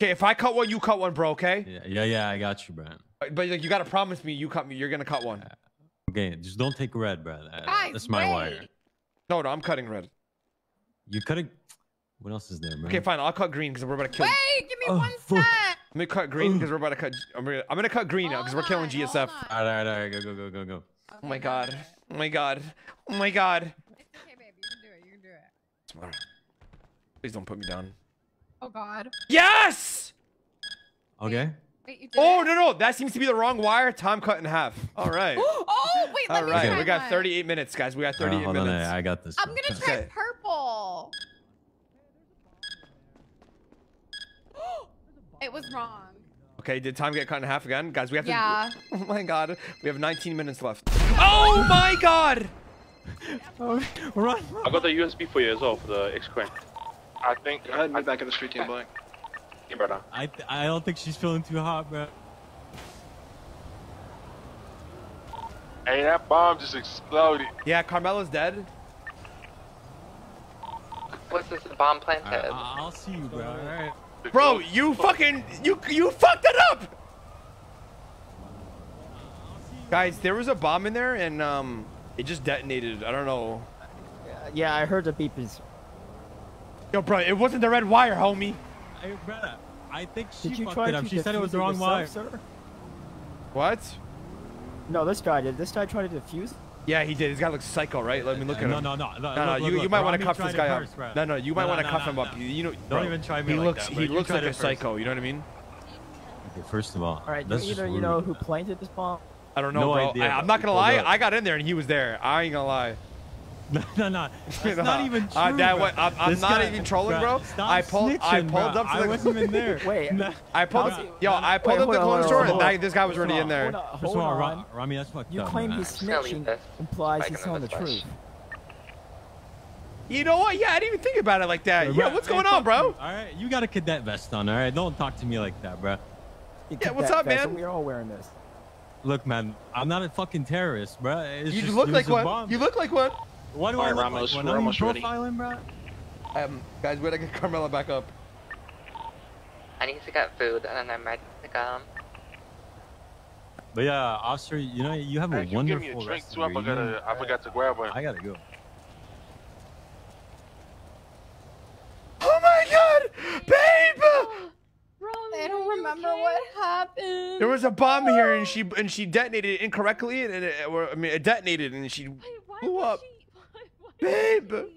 Okay, if I cut one, you cut one, bro. Okay. Yeah, yeah, yeah. I got you, bro. But like, you gotta promise me, you cut me. You're gonna cut one. Okay, just don't take red, bro. Guys, That's my wire. No, no, I'm cutting red. You cutting? What else is there, bro? Okay, fine. I'll cut green because we're about to kill. Wait, give me Oh, one fuck. sec. Let me cut green because we're about to cut. I'm gonna, I'm gonna cut green now because we're killing GSF. All right, all right, all right. Go, go, go, go, go. Oh my god. Oh my god. Oh my god. It's okay, babe. You can do it. You can do it. Tomorrow. Please don't put me down. Oh God. Yes. Okay. Wait, you Oh it? no no, that seems to be the wrong wire. Time cut in half. All right. Oh wait, let All me right. try We got 38 minutes, guys. We got Uh, 38 hold minutes. I I got this. I'm one. gonna try Okay. purple. it was wrong. Okay, did time get cut in half again, guys? We have to. Yeah. Oh my god, we have 19 minutes left. Oh my god. Run. I got the USB for you as well for the X Queen. I think. Go ahead and move back in the street team black. Yeah, brother. I I don't think she's feeling too hot, bro. Hey, that bomb just exploded. Yeah, Carmelo's dead. What's this bomb planted? All right, I- I'll see you, bro. All right. Bro, you fucking you you fucked it up. Guys, there was a bomb in there and um it just detonated. I don't know. Yeah, I heard the beep is. Yo, bro, it wasn't the red wire, homie. Hey, brother. I think she Did you fucked try it up. She said it was the wrong wire. sir? What? No, this guy did. This guy tried to defuse. Yeah, he did. This guy looks psycho, right? Let me look at no, him. no, no, no, No, no, look, look, you, look. you might want to cuff this it guy first, up. bro. No, no, you might No, want to no, cuff no, him up. no. You, you know, Don't even try me he like looks, that, he looks like a first. psycho. You know what I mean? Okay, first of all, All right, that's do just either you know who planted this bomb? I don't know, No bro. idea, I, I'm not gonna lie. up. I got in there and he was there. I ain't gonna lie. No, no, no. That's not even true. Uh, that, bro. what, I'm, I'm not guy- even trolling, bro. Stop I pulled, I pulled bro. up to the. I the. wasn't even there. Wait, No. I pulled, How's it- yo, no, no. I pulled Wait, up the hold on, clothes hold store and hold that, this guy was already of in there. Hold on, hold on. Ra- Ramee, that's fucked You up. claim man. he's snitching implies he's another telling the truth. You know what? Yeah, I didn't even think about it like that. Yeah, what's going on, bro? All right, you got a cadet vest on. All right, don't talk to me like that, bro. Yeah, what's up, man? We're all wearing this. Look, man, I'm not a fucking terrorist, bro. It's You just, look like was a one. bomb. You look like one. What do I Alright, look Ramos, like? We're almost ready. profiling, bro? Um, guys, we gotta get Carmela back up. I need to get food and then I'm ready to go. But yeah, officer, you know you have a Hey, can you give wonderful me a drink too? I forgot, to, I forgot to grab one. I gotta go. Oh my god, babe! I don't remember what happened. There was a bomb here, and she and she detonated it incorrectly, and it, or, I mean, it detonated, and she blew up. Babe.